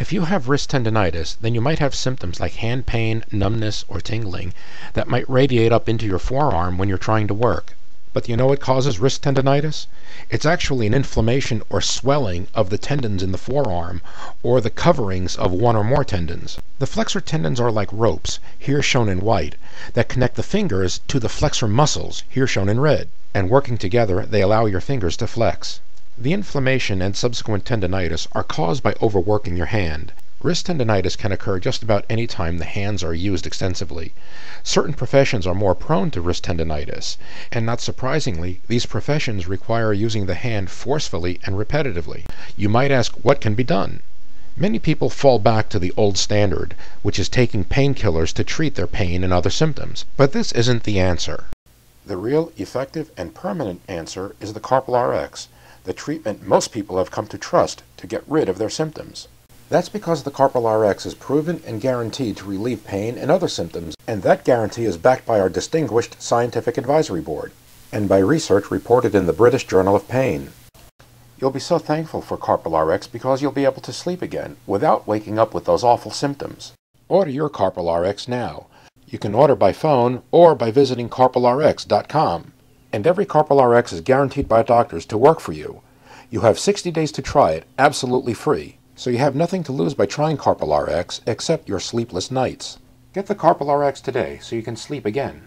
If you have wrist tendonitis, then you might have symptoms like hand pain, numbness, or tingling that might radiate up into your forearm when you're trying to work. But you know what causes wrist tendonitis? It's actually an inflammation or swelling of the tendons in the forearm or the coverings of one or more tendons. The flexor tendons are like ropes, here shown in white, that connect the fingers to the flexor muscles, here shown in red, and working together they allow your fingers to flex. The inflammation and subsequent tendonitis are caused by overworking your hand. Wrist tendonitis can occur just about any time the hands are used extensively. Certain professions are more prone to wrist tendonitis, and not surprisingly, these professions require using the hand forcefully and repetitively. You might ask what can be done? Many people fall back to the old standard, which is taking painkillers to treat their pain and other symptoms. But this isn't the answer. The real, effective, and permanent answer is the Carpal RX the treatment most people have come to trust to get rid of their symptoms. That's because the Carpal RX is proven and guaranteed to relieve pain and other symptoms, and that guarantee is backed by our distinguished scientific advisory board and by research reported in the British Journal of Pain. You'll be so thankful for Carpal RX because you'll be able to sleep again without waking up with those awful symptoms. Order your Carpal RX now. You can order by phone or by visiting carpalrx.com and every Carpal RX is guaranteed by doctors to work for you. You have 60 days to try it, absolutely free, so you have nothing to lose by trying Carpal RX except your sleepless nights. Get the Carpal RX today so you can sleep again.